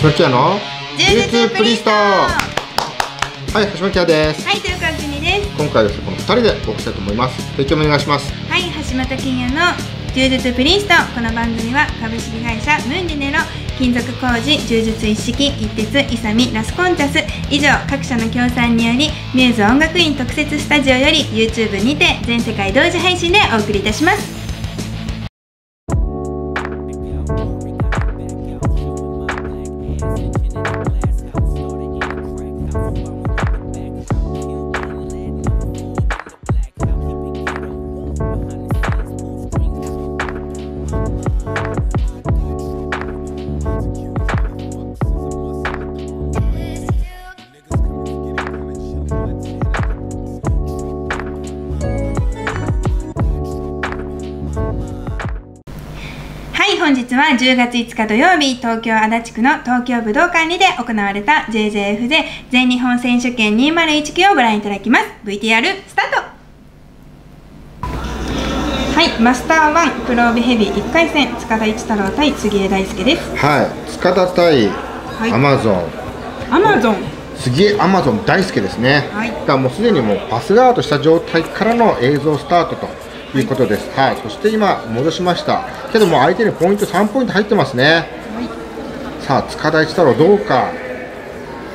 島キアの柔術プリストははい橋本キアですい、豊川邦です。今回はですねこの二人でお送りしたいと思います提供お願いしますはい、橋本金也の柔術プリンストン。この番組は株式会社ムンデネロ、金属工事、柔術一式、一鉄、イサミ、ラスコンチャス、以上各社の協賛により、ミューズ音楽院特設スタジオより YouTube にて全世界同時配信でお送りいたします。は10月5日土曜日、東京足立区の東京武道館にて行われた JJF で全日本選手権2019をご覧いただきます。VTR スタート。はい、マスター1黒帯ヘビー1回戦塚田一太郎対杉江大輔です。はい塚田対はい。アマゾンアマゾン杉江アマゾン大好きですね、はい。だもうすでにもうパスアウトした状態からの映像スタートということです、はい。そして今戻しました。けども相手にポイント3ポイント入ってますね。さあ塚田一太郎どうか？か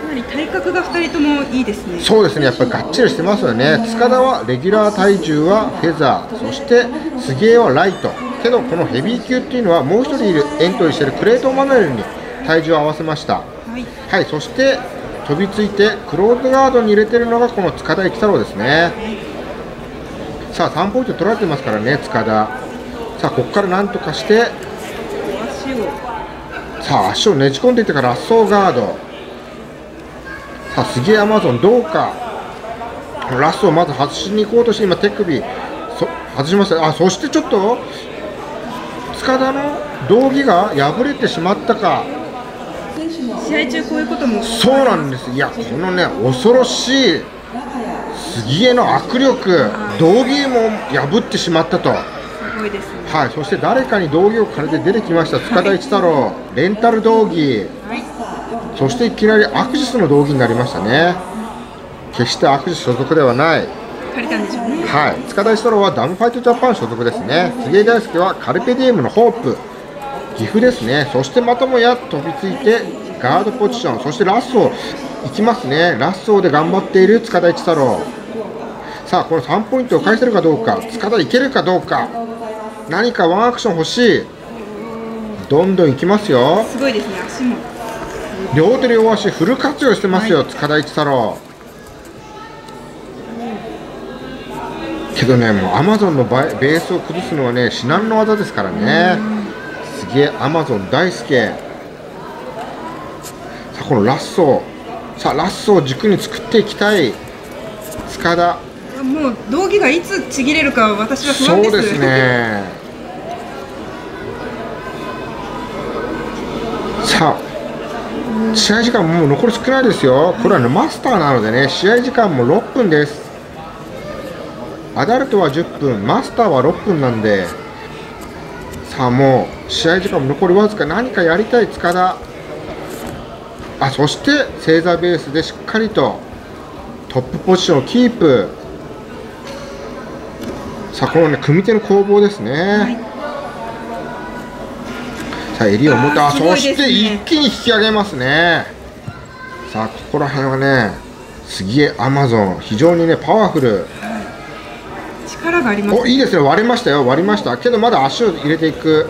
なり体格が2人ともいいですね。そうですね。やっぱりがっちりしてますよね。塚田はレギュラー体重はフェザー。そして杉江はライト。けどこのヘビー級っていうのはもう一人いるエントリーしているクレイトン・マヌエルに体重を合わせました。はい、はい、そして飛びついてクローズガードに入れてるのがこの塚田幸太郎ですね。さあ3ポイント取られてますからね塚田。さあここからなんとかして足をさあ足をねじ込んでいってからラッソーガード。さあ杉江アマゾンどうか。ラストをまず外しに行こうとして今手首そ外しました。あそしてちょっと塚田の道着が破れてしまったか。試合中こういうこともそうなんです、いや、このね、恐ろしい杉江の握力、道着も破ってしまったと、すごいですね。はい、そして誰かに道着を借りて出てきました、塚田一太郎、レンタル道着、はい、そしていきなりアクシスの道着になりましたね、決してアクシス所属ではない、借りたんでしょうね。はい、塚田一太郎はダムファイトジャパン所属ですね、杉江大輔はカルペディウムのホープ、岐阜ですね、そしてまたもや飛びついて、ガードポジション、そしてラスト、いきますね、ラストで頑張っている塚田一太郎、さあ、この3ポイントを返せるかどうか、塚田いけるかどうか、何かワンアクション欲しい、どんどんいきますよ、すごいですね。足も。両手両足フル活用してますよ、塚田一太郎。けどね、もうアマゾンのバイベースを崩すのはね、至難の技ですからね。すげえ、アマゾン大輔。さあ、このラッソー。さあ、ラッソーを軸に作っていきたい。塚田。もう道着がいつちぎれるか私は不安です。そうです。ね。さあ、試合時間もう残り少ないですよ。これはね、マスターなのでね、試合時間も6分です。アダルトは10分、マスターは6分なんで、さあもう試合時間も残りわずか、何かやりたい塚田。あ、そして正座ベースでしっかりとトップポジションをキープ。さあこのね組み手の攻防ですね、さあ襟を持った、そして一気に引き上げますね。さあここら辺はね杉江アマゾン。非常にねパワフル。力があります。おいいですね。割れましたよ。割りました。けどまだ足を入れていく。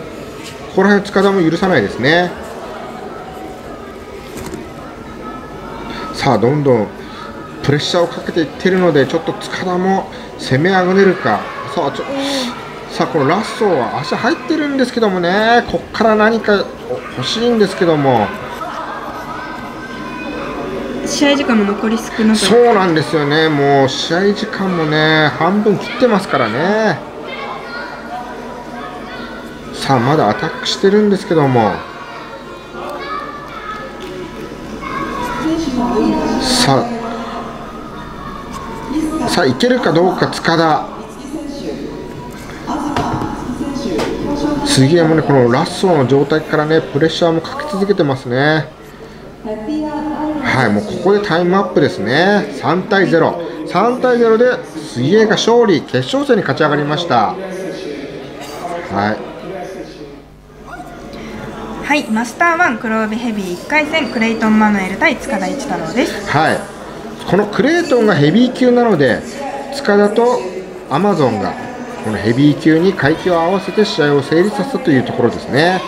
ここら辺塚田も許さないですね。さあどんどんプレッシャーをかけていってるのでちょっと塚田も攻めあぐねるかさあちょさあこのラッソーは足入ってるんですけどもね。こっから何か欲しいんですけども。試合時間も残り少なく。そうなんですよね。もう試合時間もね半分切ってますからね。さあまだアタックしてるんですけども。さあさあいけるかどうか塚田杉山ねこのラッソーの状態からねプレッシャーもかけ続けてますね。はいもうここでタイムアップですね。3対03対0で水泳が勝利決勝戦に勝ち上がりました。はい。はいマスター1黒帯ヘビー1回戦クレイトン・マヌエル対塚田一太郎です。はい。このクレートンがヘビー級なので塚田とアマゾンがこのヘビー級に階級を合わせて試合を成立させたというところですね。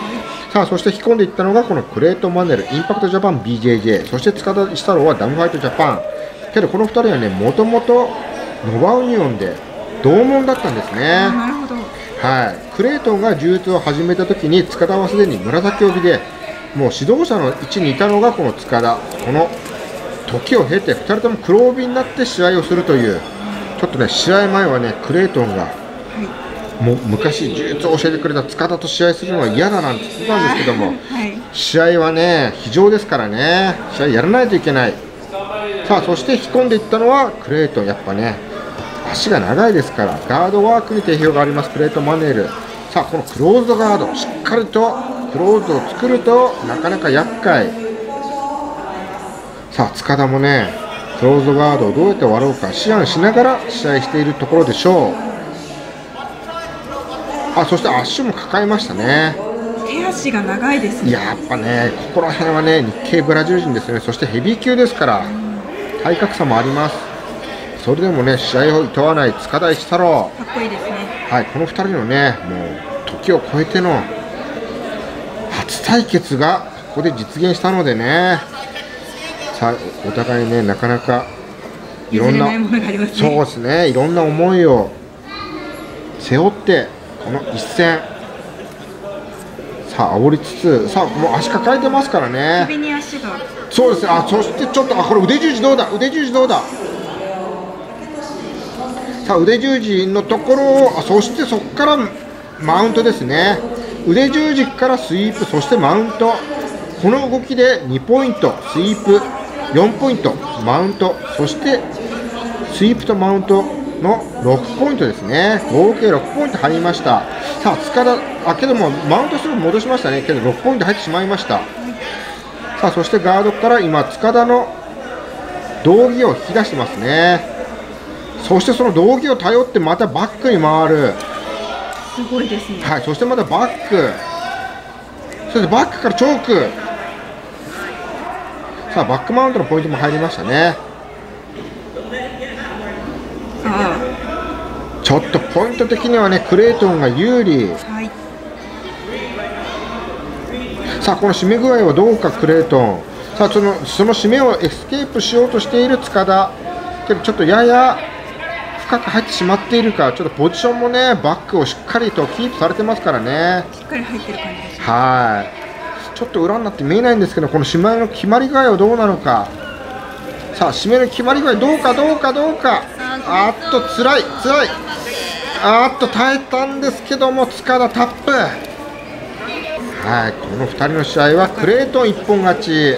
さあそして引き込んでいったのがこのクレートン・マネルインパクトジャパン BJJ そして塚田一太郎はダムファイトジャパン。けどこの2人はねもともとノバウニオンで同門だったんですね。なるほど。はい、クレイトンが柔術を始めた時に塚田はすでに紫帯でもう指導者の位置にいたのがこの塚田。この時を経て2人とも黒帯になって試合をするというちょっとね試合前はねクレイトンがもう昔柔術を教えてくれた塚田と試合するのは嫌だなんて言ってたんですけどもはい。試合はね非常ですからね。試合やらないといけない。さあそして引き込んでいったのはクレイトン。やっぱね足が長いですからガードワークに定評があります。クレイトン・マネール。さあこのクローズドガード。しっかりとクローズドを作るとなかなか厄介。さあ塚田もねクローズドガードをどうやって割ろうか思案しながら試合しているところでしょうあそして足も抱えましたね。手足が長いですね。やっぱね、ここら辺はね、日系ブラジル人ですよね、そしてヘビー級ですから、体格差もあります。それでもね、試合を厭わない塚田一太郎、かっこいいですね。はい、この2人のね、もう時を超えての初対決がここで実現したのでね、さあお互いね、なかなかいろんな譲れないものがありますそうねですね、いろんな思いを背負って、この一戦、さあ、煽りつつ、さあ、もう足抱えてますからね、首に足が。そうです。ね、あそしてちょっと、あこれ、腕十字どうだ、腕十字どうだ、さあ、腕十字のところを、あそしてそこからマウントですね、腕十字からスイープ、そしてマウント、この動きで2ポイント、スイープ、4ポイント、マウント、そしてスイープとマウントの6ポイントですね、合計6ポイント入りました、さあ、塚田、あけども、マウントすぐ戻しましたね、けど6ポイント入ってしまいました。さあそしてガードから今塚田の道着を引き出してますね。そしてその道着を頼ってまたバックに回る。すごいですね。はいそしてまたバック。そしてバックからチョーク。さあバックマウントのポイントも入りましたねあちょっとポイント的にはねクレイトンが有利。あはい。さあこの締め具合はどうかクレイトン。さあそのその締めをエスケープしようとしている塚田。けどちょっとやや深く入ってしまっているか。ちょっとポジションもねバックをしっかりとキープされてますからね。しっかり入ってる感じですはい。ちょっと裏になって見えないんですけどこの締めの決まり具合はどうなのか。さあ締めの決まり具合どうかどうかどうか。あーっとつらいつらいあーっと耐えたんですけども塚田タップ。はいこの2人の試合はクレートン一本勝ち。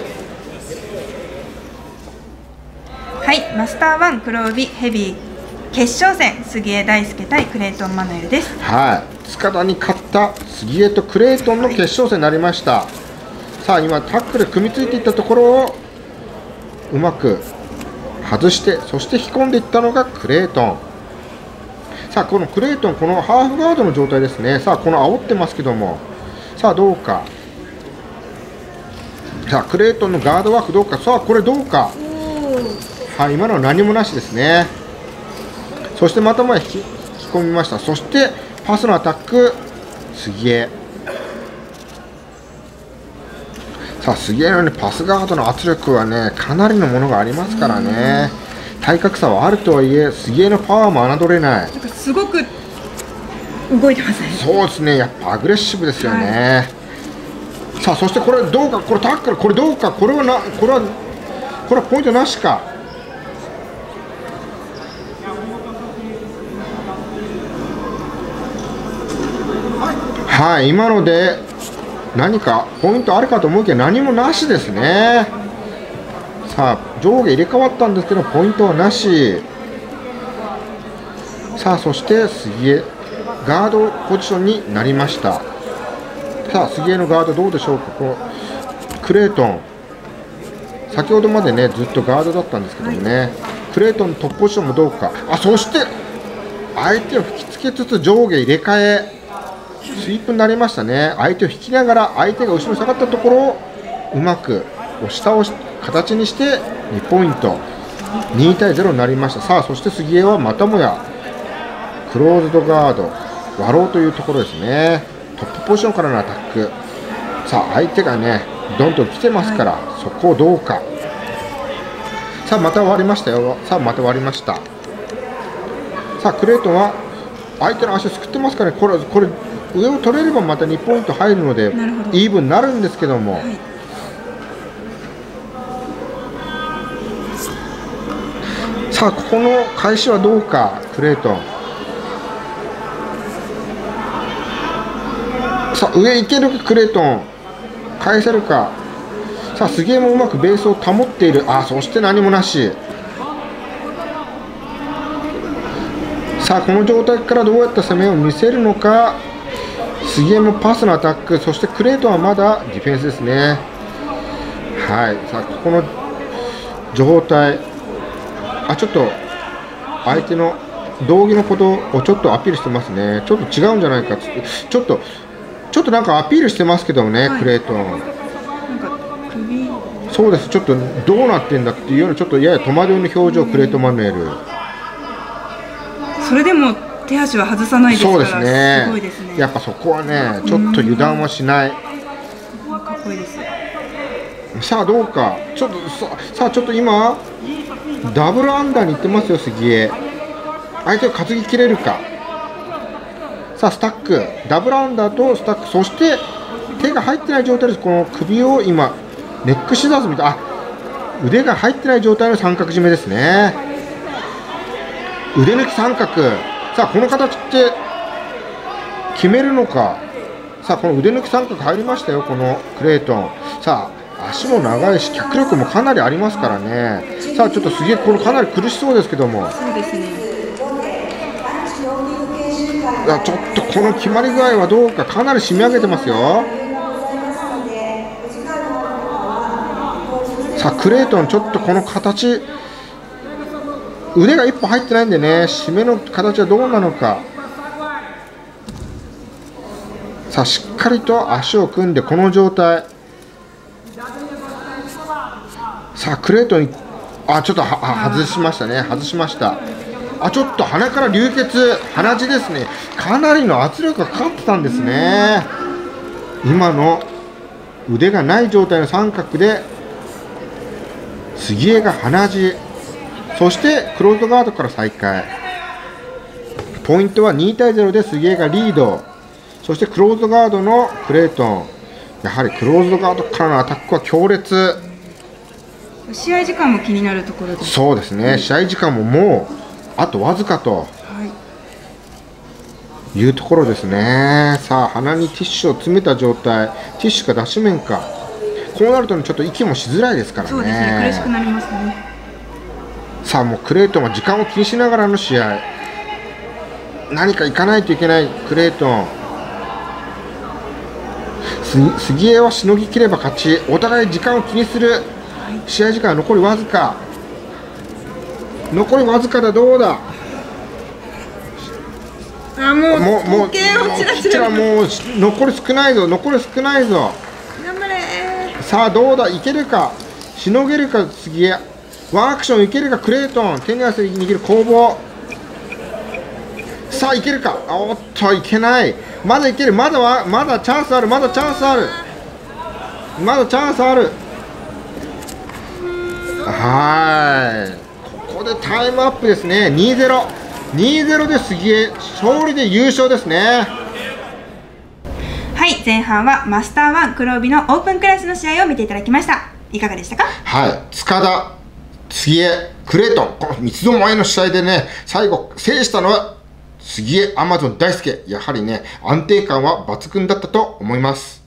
はいマスター1黒帯ヘビー。決勝戦杉江大輔対クレイトン・マヌエルです。はい塚田に勝った杉江とクレートンの決勝戦になりました。さあ今タックル組みついていったところをうまく外してそして引き込んでいったのがクレートンさあこのクレートンこのハーフガードの状態ですね。さあこの煽ってますけども。さあどうか。さあクレートンのガードワークどうか。さあこれどうか。はい今のは何もなしですね。そしてまた前引き引き込みました。そしてパスのアタック。杉江さあ杉江の、ね、パスガードの圧力はねかなりのものがありますからね。体格差はあるとはいえ杉江のパワーも侮れない。なんかすごく動いてますね。そうですね。やっぱアグレッシブですよね、さあそしてこれどうかこれタックルこれどうかこれはなこれはこれはポイントなしか。はい。今ので何かポイントあるかと思うけど何もなしですねさあ上下入れ替わったんですけどポイントはなし。さあそして杉江ガードポジションになりました。さあ杉江のガードどうでしょうか？このクレートン。先ほどまでねずっとガードだったんですけどもね、クレイトンのトップポジションもどうか。あそして相手を引きつけつつ上下入れ替え。スイープになりましたね。相手を引きながら相手が後ろに下がったところをうまく押し倒し形にして2ポイント。2対0になりました。さあそして杉江はまたもやクローズドガード割ろうというところですね。トップポジションからのアタック。さあ相手がねどんどん来てますから、そこをどうか。さあまた終わりましたよ。さあまた終わりました。さあクレイトンは相手の足をすくってますからねこれこれ上を取れればまた2ポイント入るのでイーブンになるんですけども、はいさあここの開始はどうかクレイト。ンさあ上行けるかクレイトン。返せるか。さあ杉江もうまくベースを保っている。あそして何もなし。さあこの状態からどうやった攻めを見せるのか。杉江もパスのアタック。そしてクレイトンはまだディフェンスですね。はい。さあここの状態。あちょっと相手の道着のことをちょっとアピールしてますね。ちょっと違うんじゃないかっつって。ちょっとちょっとなんかアピールしてますけどもね、はい。クレイト。ンそうです。ちょっとどうなってんだっていうようなちょっとやや戸惑いの表情クレイトン・マヌエル。それでも手足は外さないですからそうですね。すね。やっぱそこはねちょっと油断はしない。かっこいいです。さあどうか。ちょっとささあちょっと今ダブルアンダーに行ってますよ杉江。相手を担ぎきれるか。さあスタック。ダブルアンダーとスタック。そして手が入ってない状態です。この首を今ネックシザーズみたいあ腕が入ってない状態の三角締めですね。腕抜き三角。さあこの形って決めるのか。さあこの腕抜き三角入りましたよこのクレイトン。さあ足も長いし脚力もかなりありますからね。さあちょっとすげえこれかなり苦しそうですけども。そうですね。いやちょっとこの決まり具合はどうかかなり締め上げてますよ。さあクレイトンちょっとこの形腕が一歩入ってないんでね締めの形はどうなのか。さあしっかりと足を組んでこの状態さあクレイトンあちょっと外しましたね。外しました。あちょっと鼻から流血鼻血ですね。かなりの圧力がかかってたんですね。今の腕がない状態の三角で杉江が鼻血。そしてクローズガードから再開。ポイントは2対0で杉江がリード。そしてクローズガードのクレイトン。やはりクローズガードからのアタックは強烈。試合時間も気になるところですそうですね。試合時間ももうあとわずかとはい。いうところですね。さあ鼻にティッシュを詰めた状態。ティッシュか脱脂綿か。こうなるとねちょっと息もしづらいですからね。そうですね。苦しくなりますね。さあもうクレイトンは時間を気にしながらの試合。何か行かないといけない。クレイトンす杉江はしのぎきれば勝ち。お互い時間を気にする試合時間は残りわずか。残りわずかだどうだ？あもうもうもう時計をチラチラもう残り少ないぞ残り少ないぞ。頑張れ。さあどうだ？いけるか？しのげるか？杉江ワンアクションいけるか？クレイトン。手に汗握る攻防。さあいけるか？あおっといけない。まだいける。まだはまだチャンスある。まだチャンスある。まだチャンスあるはーい。ここでタイムアップですね。2-0 2-0で杉江。勝利で優勝ですね。はい。前半はマスターワン黒帯のオープンクラスの試合を見ていただきました。いかがでしたか？はい、塚田、杉江、クレイトン、この三つどもえの試合でね、最後、制したのは杉江、アマゾン大輔、やはりね、安定感は抜群だったと思います。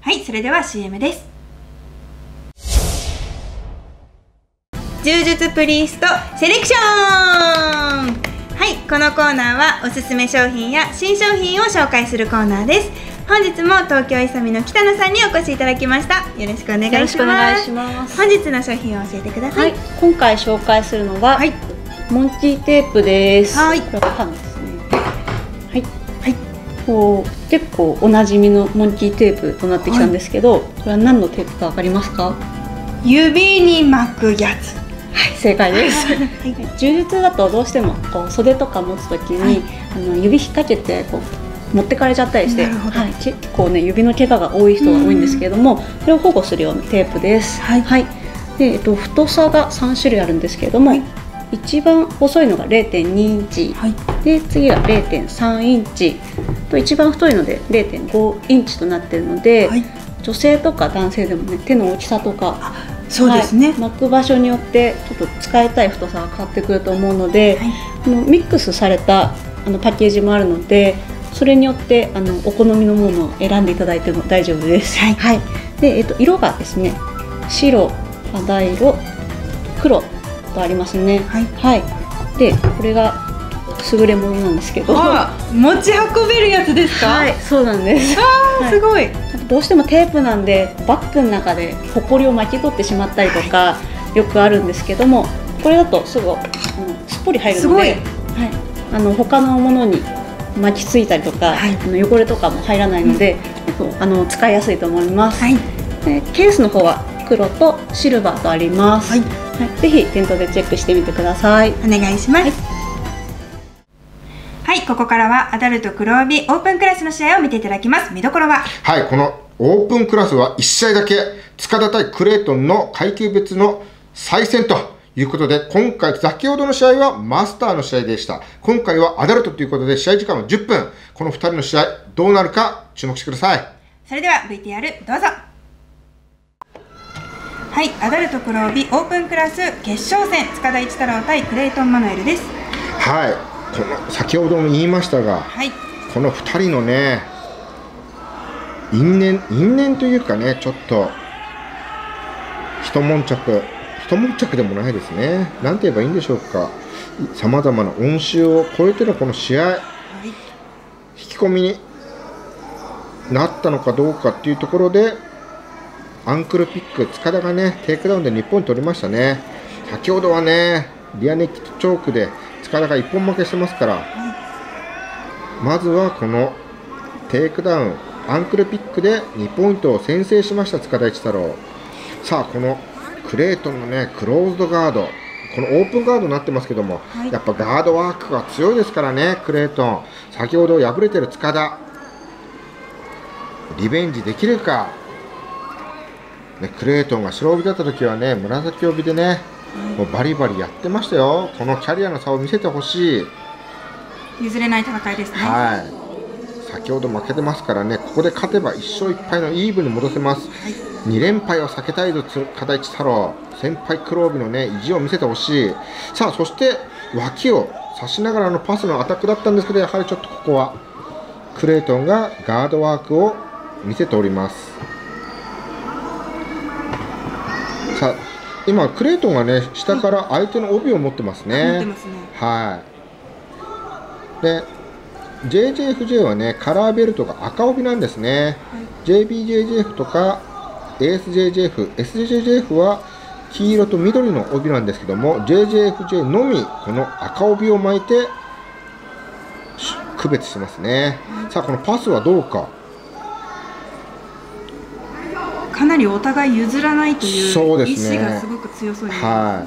はい。それでは CM です柔術プリーストセレクション。はいこのコーナーはおすすめ商品や新商品を紹介するコーナーです。本日も東京イサミの北野さんにお越しいただきました。よろしくお願いします。本日の商品を教えてください。はい、今回紹介するのは、はい。モンキーテープです。はい。これは缶ですね。はい、はい、こう結構おなじみのモンキーテープとなってきたんですけど、これは何のテープかわかりますか？は指に巻くやつい、正解です。はい。柔術だとどうしてもこう袖とか持つときに、はい。あの指引っ掛けてこう持ってかれちゃったりして、はい、結構ね指の怪我が多い人が多いんですけれども、それを保護するようなテープです。はい。でえっと太さが3種類あるんですけれども、はい。一番細いのが0.2インチ、はい。で次が0.3インチ。と一番太いので0.5インチとなっているので、はい。女性とか男性でもね手の大きさとかそうですね、はい。巻く場所によってちょっと使いたい太さが変わってくると思うので、はい。あのミックスされたあのパッケージもあるのでそれによってあのお好みのものを選んでいただいても大丈夫です。はい。で、えっと、色がですね白肌色黒とありますね。はい。でこれが優れものなんですけど。あ持ち運べるやつですか？はい、そうなんです。あーすごいどうしてもテープなんでバッグの中でホコリを巻き取ってしまったりとか、よくあるんですけどもこれだとすぐあのすっぽり入るので、すごい。はい、あの他のものに巻きついたりとか、はい。あの汚れとかも入らないので、えっとあの使いやすいと思います、はい。でケースの方は黒とシルバーとあります、はい。はい、ぜひ店頭でチェックしてみてください。お願いします。はい、ここからはアダルト黒帯オープンクラスの試合を見ていただきます見どころは？はい、このオープンクラスは1試合だけ、塚田対クレートンの階級別の再戦ということで、今回、先ほどの試合はマスターの試合でした。今回はアダルトということで、試合時間は10分。この2人の試合、どうなるか注目してください。それでは VTR どうぞはい、アダルト黒帯オープンクラス決勝戦塚田一太郎対クレイトン・マノエルですはい、この先ほども言いましたが、はい、この2人のね、因縁、因縁というかね、ちょっと、一悶着、一悶着でもないですね。なんて言えばいいんでしょうか。さまざまな恩讐を超えてのこの試合、はい、引き込みになったのかどうかっていうところで、アンクルピック、塚田がね、テイクダウンで日本に取りましたね。先ほどはね、リアネイキッドチョークで塚田が一本負けしてますから、まずはこのテイクダウン、アンクルピックで2ポイントを先制しました塚田一太郎。さあ、このクレートンのね、クローズドガード、このオープンガードになってますけども、はいやっぱガードワークが強いですからね、クレートン。先ほど敗れてる塚田。リベンジできるか。ね、クレートンが白帯だった時はね、紫帯でね、もうバリバリやってましたよ。このキャリアの差を見せてほしい。譲れない戦いですねはい。先ほど負けてますからね、ここで勝てば1勝1敗のイーブンに戻せます。2連敗を避けたいぞ、片市太郎。先輩黒帯のね、意地を見せてほしい。さあ、そして脇を差しながらのパスのアタックだったんですけど、やはりちょっとここはクレイトンがガードワークを見せております。今、クレイトンがね、下から相手の帯を持ってますね。持ってますねはい。で、JJFJ はね、カラーベルトが赤帯なんですね。JBJJF とか ASJJF、SJJF は黄色と緑の帯なんですけども、JJFJ のみこの赤帯を巻いてし区別してますね。さあ、このパスはどうか。かなりお互い譲らないという意そうですね志がすごく強そうには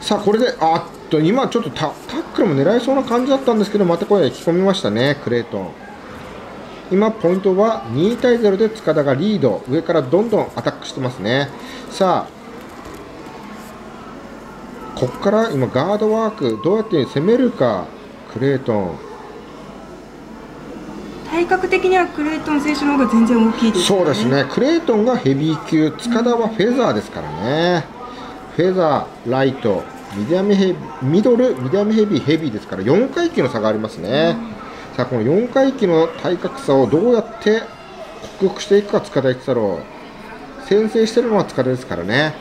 い。さあ、これで、あっと、今ちょっとタタックルも狙いそうな感じだったんですけど、またこれ、引き込みましたね、クレイトン。今、ポイントは2対0で塚田がリード、上からどんどんアタックしてますね。さあ、ここから今、ガードワーク、どうやって攻めるか、クレイトン。体格的にはクレイトン選手の方が全然大きいですそうですね、クレイトンがヘビー級、塚田はフェザーですからね、フェザー、ライト、ミディアムヘビー、ミドル、ミディアムヘビー、ヘビーですから、4階級の差がありますね、さあ、この4階級の体格差をどうやって克服していくか、塚田一太郎、先制してるのは塚田ですからね。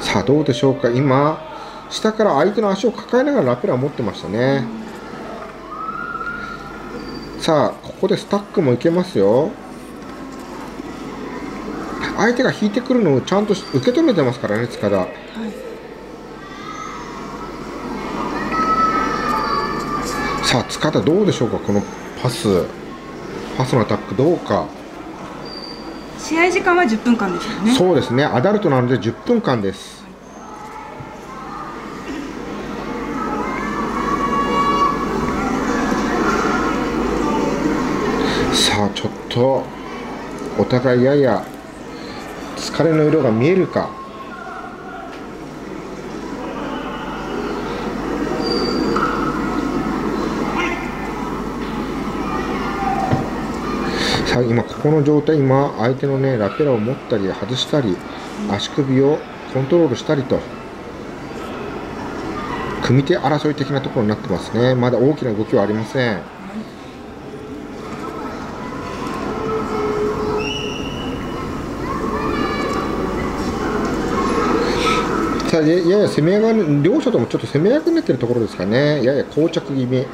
さあどうでしょうか、今、下から相手の足を抱えながらラペラを持ってましたね、さあここでスタックもいけますよ。相手が引いてくるのをちゃんと受け止めてますからね塚田、さあ塚田どうでしょうかこのパス。パスのアタックどうか。試合時間は10分間ですよね。そうですね。アダルトなので10分間ですとお互いやや疲れの色が見えるか。さあ今ここの状態今相手のねラペラを持ったり外したり足首をコントロールしたりと組手争い的なところになってますね。まだ大きな動きはありません。ややや攻め上がる両者ともちょっと攻め役になってるところですかね。やや膠着気味。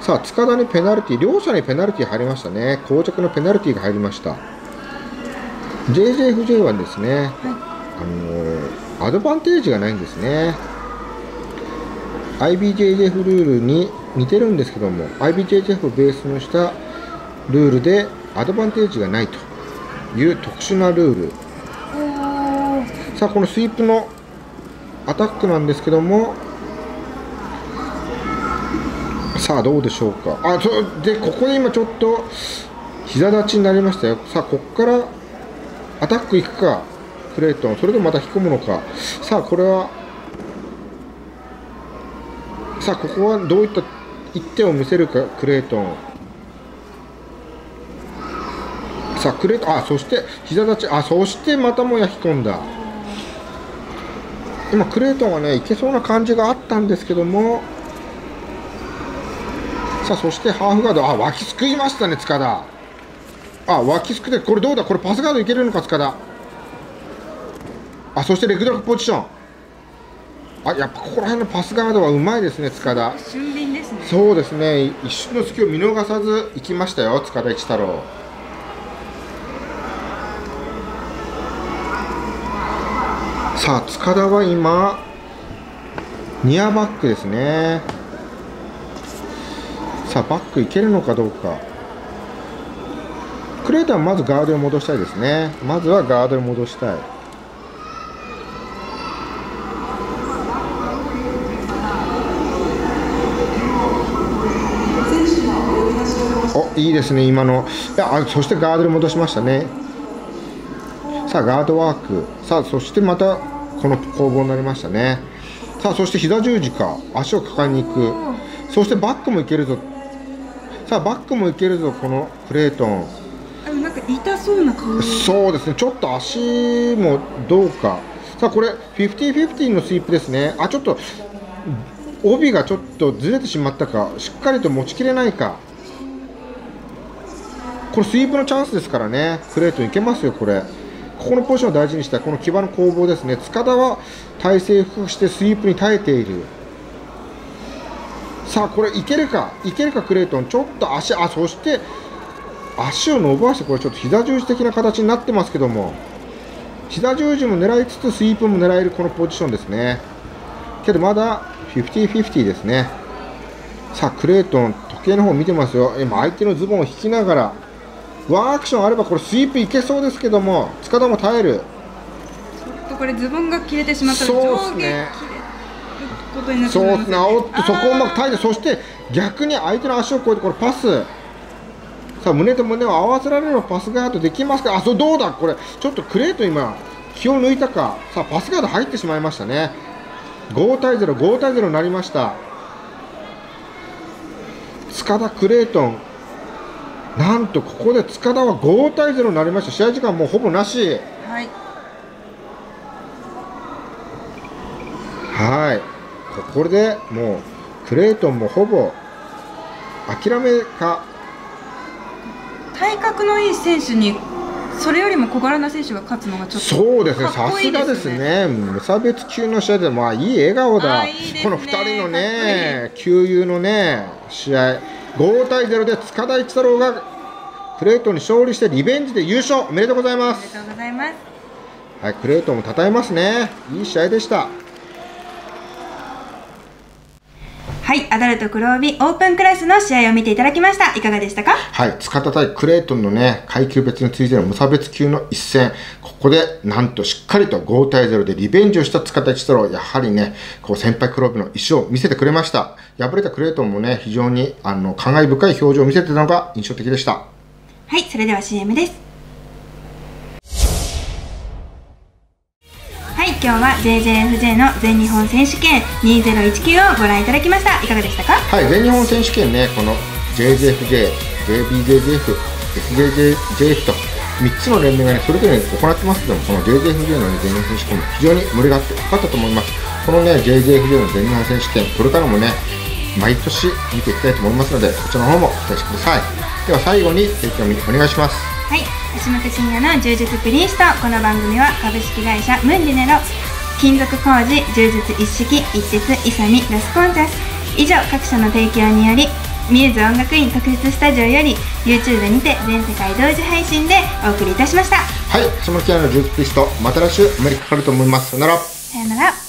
さあ塚田にペナルティ両者にペナルティ入りましたね。膠着のペナルティが入りました。JJFJ はですね、あのーアドバンテージがないんですね。IBJJF ルールに似てるんですけども IBJJF をベースにしたルールでアドバンテージがないという特殊なルール。さあこのスイープのアタックなんですけどもさあどうでしょうか。あそうでここで今ちょっと膝立ちになりましたよ。さあここからアタックいくかクレイトンそれともまた引き込むのか。さあこれはさあここはどういった一手を見せるかクレイトンさあクレイトンあそして膝立ちあそしてまたもや引き込んだ。今クレイトンはねいけそうな感じがあったんですけども。さあそしてハーフガード。あ脇すくいましたね塚田。あ脇すくってこれどうだ？これパスガードいけるのか塚田。あそしてレグドラックポジション。あやっぱここら辺のパスガードはうまいですね塚田。ね。そうですね。一瞬の隙を見逃さず行きましたよ塚田一太郎さあ塚田は今ニアバックですね。さあバックいけるのかどうか。クレーターはまずガードを戻したいですね。まずはガードを戻したい。おいいですね今の。いやそしてガードで戻しましたね。さあガードワーク。さあそしてまたこの攻防になりましたね。さあそして膝十字か。足を抱えに行く。そしてバックもいけるぞ。さあバックもいけるぞこのクレートン。あなんか痛そうな顔。そうですね。ちょっと足もどうか。さあこれ50-50のスイープですね。あちょっと帯がちょっとずれてしまったかしっかりと持ちきれないか。これスイープのチャンスですからね。クレートンいけますよこれここのポジションを大事にしたこの牙の攻防ですね。塚田は体勢低くしてスイープに耐えている。さあこれいけるか？いけるかクレイトン。ちょっと足あそして足を伸ばしてこれちょっと膝十字的な形になってますけども。膝十字も狙いつつスイープも狙えるこのポジションですね。けどまだ50-50ですね。さあクレイトン時計の方見てますよ。今相手のズボンを引きながらワンアクションあればこれスイープいけそうですけども塚田も耐える。ちょっとこれズボンが切れてしまったらそう上下切れっすねることになってしそうっとそこをうまく耐えてそして逆に相手の足を越えてこれパス。さあ胸と胸を合わせられればパスガードできますか？あそうどうだ？これちょっとクレート今気を抜いたか。さあパスガード入ってしまいましたね。5対05対0になりました。塚田クレートンなんとここで塚田は5対0になりました。試合時間もうほぼなし。はい。はい。これでもうクレイトンもほぼ諦めか。体格のいい選手にそれよりも小柄な選手が勝つのがちょっとそうですね、さすがですすね。ね、無差別級の試合で、まあ、いい笑顔だ、あいいね。この2人のね、旧友のね、試合、5対0で塚田一太郎がクレイトンに勝利してリベンジで優勝、おめでとうございま。おめですとうございますはい、クレイトンも称えますね、いい試合でした。はいアダルト黒帯オープンクラスの試合を見ていただきました。いかがでしたか？はい、塚田対クレイトンのね、階級別についての無差別級の一戦、ここでなんとしっかりと5対0でリベンジをした塚田一太郎、やはりね、こう先輩黒帯の意思を見せてくれました。敗れたクレイトンもね、非常にあの感慨深い表情を見せてたのが印象的でした。はいそれでは CM ですはい今日は JJFJ の全日本選手権2019をご覧いただきましたいかがでしたか？はい、全日本選手権ね、この JJFJ、JBJJF、SJJF と3つの連盟がね、それぞれ行ってますけども、この JJFJ の、ね、全日本選手権も非常に盛り上がってよかったと思います。このね、JJFJ の全日本選手権、これからもね、毎年見ていきたいと思いますので、こちらの方も期待してください。では最後に提供お願いします。はい橋本真也の柔術プリンストこの番組は株式会社ムンディネロ金属工事柔術一式一鉄イサミラスコンチャス以上各社の提供によりミューズ音楽院特設スタジオより YouTube にて全世界同時配信でお送りいたしましたはい、そのキアのジュースピスト、また来週お目にかかると思います。さよなら。さよなら